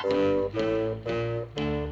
Música